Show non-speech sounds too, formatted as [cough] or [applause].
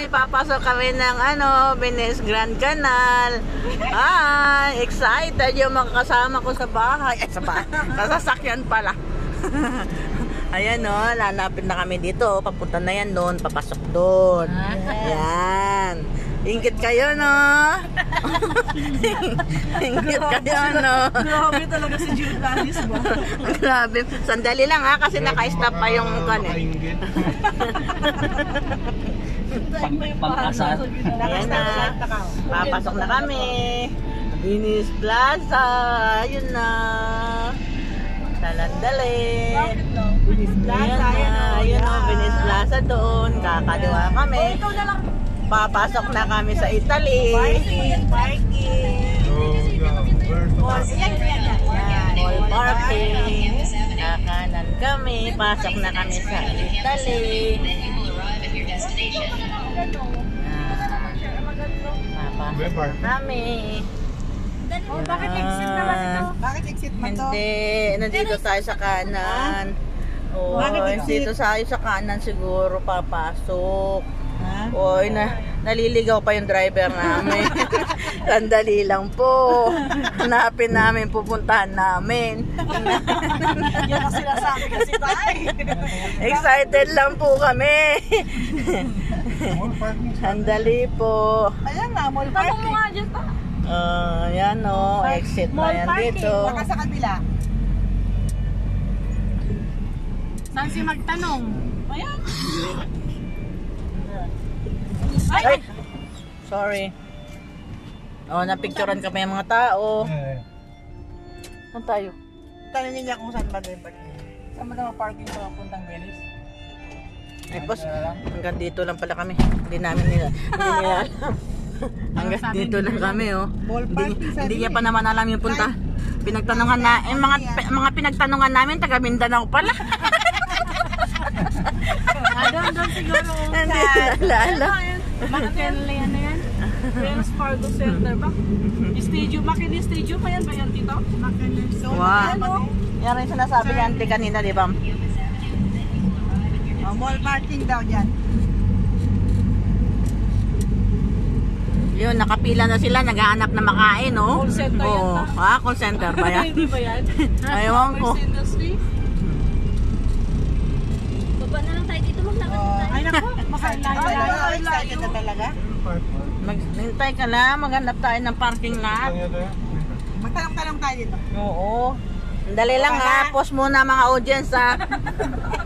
Hi! Papasok kami ng ano, Venice Grand Canal. Hi! Excited yung mga kasama ko sa bahay. Eh, [laughs] sa bahay. Sa sasakyan pala. Ayan o, lalapit na kami dito. Papunta na yan doon, papasok doon. Yan. Ingit kayo, no? [laughs] Ingit kayo, no? Grabe talaga si Jude Lanis [laughs] ba? Grabe. Sandali lang ha, kasi naka-stop pa yung kan eh. Pang-asar. Ayan na. Papasok na kami. Venice Plaza. Ayun na. Salandali. Venice Plaza, ayan na. Ayun o, Venice Plaza doon. Kakaliwa kami. Ikaw na lang. Papasok na kami sa Italy. Parking, parking. Oh. Mall parking. Kakanan kami. Pasok na kami sa Italy. Papasok na kami. Oh, bakit exit naman ito? Bakit exit man to? Hindi, nandito tayo sa kanan. Oo, Bakit exit? dito tayo sa kanan siguro papasok. Oy, na, naliligaw pa yung driver namin. [laughs] Sandali lang po. Hanapin namin, pupuntahan namin. Yan ang sinasabi kasi tayo. Excited lang po kami. Sandali po. Ayan na, mall parking. Ah, yan o, exit na Mall yan parking. dito. Baka sa kabila. Saan si magtanong? Ayan. Ay! Sorry. Oh, napicturean kami ng mga tao. Saan tayo? Tanongin niya kung saan ba din parking. Saan ba naman parking sa puntang Venice? Ay, boss, hanggang dito lang pala kami. Hindi namin nila, hindi [laughs] nila alam. Hanggang dito lang kami, oh. Hindi, hindi niya pa naman alam yung punta. Pinagtanungan na, eh, mga, mga pinagtanungan namin, taga Mindanao pala. Ah, doon, doon siguro. Hindi nila alam. McKinley, ano yan? Wells Fargo Center ba? Stadium, McKinley Stadium ba yan ba yan dito? McKinley. So, Wow. ano? Yan rin sinasabi ni Auntie kanina, di ba? Oh, mall parking daw dyan. Yun, nakapila na sila, naghahanap na makain, oh. Call center yan, Oo. Ah, call center ba yan? [laughs] Hindi ba yan? Ewan ko. Commerce industry? Baba na lang tayo dito, maglakad na tayo. Ay, naku. Makalayo. Na talaga. Maghintay ka na, maghanap tayo ng parking lot. Magtanong-tanong tayo dito. Oo. Dali lang ha, post muna mga audience ha. [laughs]